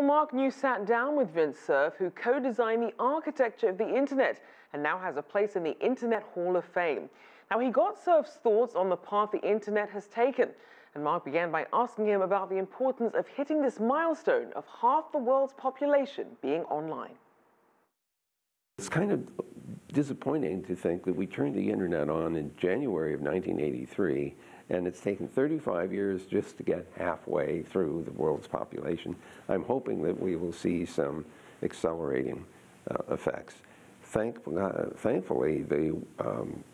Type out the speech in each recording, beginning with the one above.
Well, Mark Niu sat down with Vint Cerf, who co-designed the architecture of the internet and now has a place in the Internet Hall of Fame. Now, he got Cerf's thoughts on the path the internet has taken. And Mark began by asking him about the importance of hitting this milestone of half the world's population being online. It's kind of disappointing to think that we turned the internet on in January of 1983 and it's taken 35 years just to get halfway through the world's population. I'm hoping that we will see some accelerating uh, effects. Thank, uh, thankfully, the um,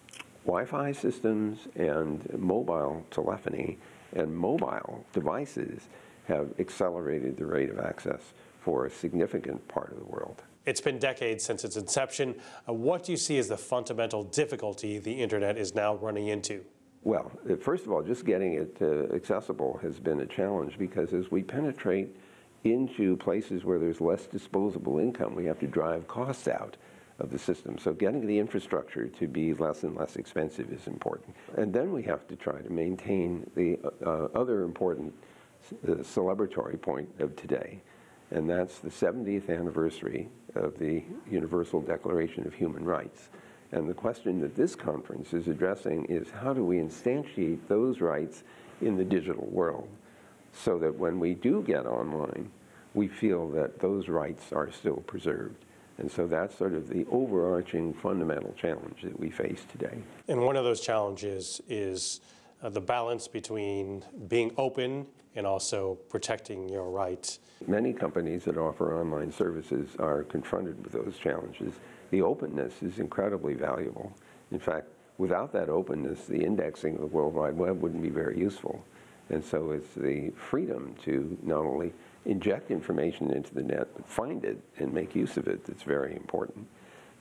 Wi-Fi systems and mobile telephony and mobile devices have accelerated the rate of access for a significant part of the world. It's been decades since its inception. Uh, what do you see as the fundamental difficulty the internet is now running into? Well, uh, first of all, just getting it uh, accessible has been a challenge because as we penetrate into places where there's less disposable income, we have to drive costs out of the system. So getting the infrastructure to be less and less expensive is important. And then we have to try to maintain the uh, other important uh, celebratory point of today, and that's the 70th anniversary of the Universal Declaration of Human Rights. And the question that this conference is addressing is how do we instantiate those rights in the digital world so that when we do get online, we feel that those rights are still preserved. And so that's sort of the overarching fundamental challenge that we face today. And one of those challenges is uh, the balance between being open and also protecting your rights. Many companies that offer online services are confronted with those challenges the openness is incredibly valuable. In fact, without that openness, the indexing of the World Wide Web wouldn't be very useful. And so it's the freedom to not only inject information into the net, but find it and make use of it that's very important.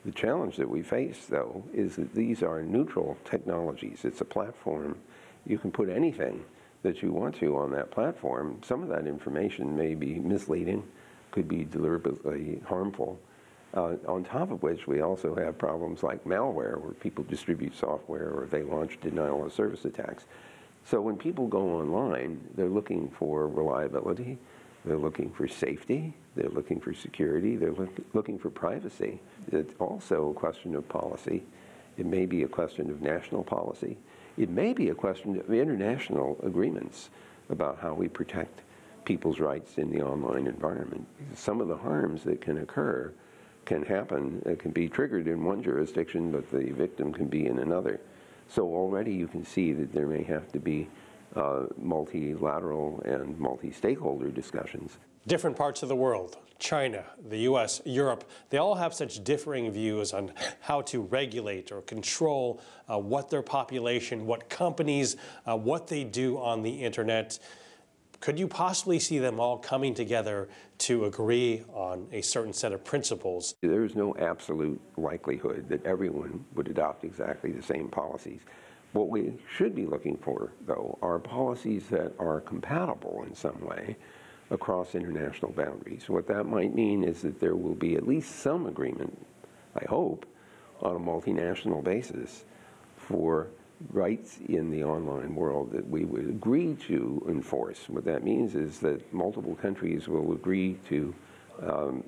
The challenge that we face, though, is that these are neutral technologies. It's a platform. You can put anything that you want to on that platform. Some of that information may be misleading, could be deliberately harmful. Uh, on top of which, we also have problems like malware, where people distribute software or they launch denial of service attacks. So when people go online, they're looking for reliability, they're looking for safety, they're looking for security, they're look, looking for privacy. It's also a question of policy. It may be a question of national policy. It may be a question of international agreements about how we protect people's rights in the online environment. Some of the harms that can occur can happen. It can be triggered in one jurisdiction, but the victim can be in another. So already you can see that there may have to be uh, multilateral and multi-stakeholder discussions. Different parts of the world, China, the US, Europe, they all have such differing views on how to regulate or control uh, what their population, what companies, uh, what they do on the internet. Could you possibly see them all coming together to agree on a certain set of principles? There is no absolute likelihood that everyone would adopt exactly the same policies. What we should be looking for, though, are policies that are compatible in some way across international boundaries. What that might mean is that there will be at least some agreement, I hope, on a multinational basis for rights in the online world that we would agree to enforce. What that means is that multiple countries will agree to um,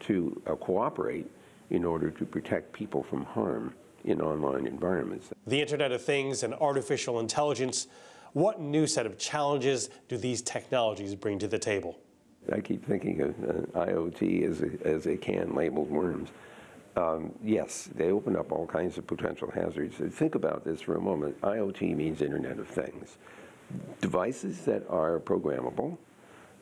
to uh, cooperate in order to protect people from harm in online environments. The Internet of Things and artificial intelligence, what new set of challenges do these technologies bring to the table? I keep thinking of uh, IoT as a, as a can labeled worms um, yes, they open up all kinds of potential hazards. Think about this for a moment. IoT means Internet of Things. Devices that are programmable,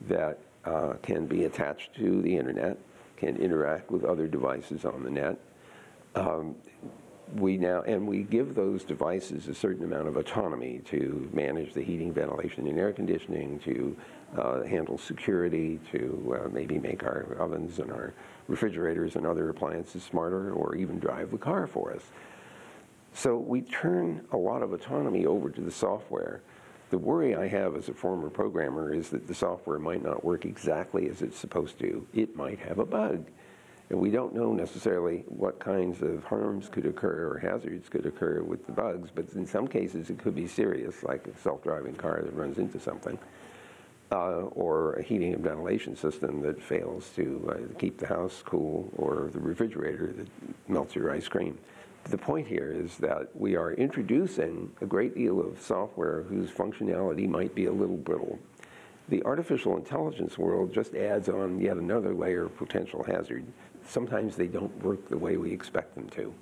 that uh, can be attached to the Internet, can interact with other devices on the net. Um, we now, and we give those devices a certain amount of autonomy to manage the heating, ventilation, and air conditioning, to uh, handle security, to uh, maybe make our ovens and our refrigerators and other appliances smarter, or even drive the car for us. So we turn a lot of autonomy over to the software. The worry I have as a former programmer is that the software might not work exactly as it's supposed to. It might have a bug. And we don't know necessarily what kinds of harms could occur or hazards could occur with the bugs, but in some cases it could be serious, like a self-driving car that runs into something. uh, or a heating and ventilation system that fails to uh, keep the house cool, or the refrigerator that melts your ice cream. The point here is that we are introducing a great deal of software whose functionality might be a little brittle. The artificial intelligence world just adds on yet another layer of potential hazard. Sometimes they don't work the way we expect them to.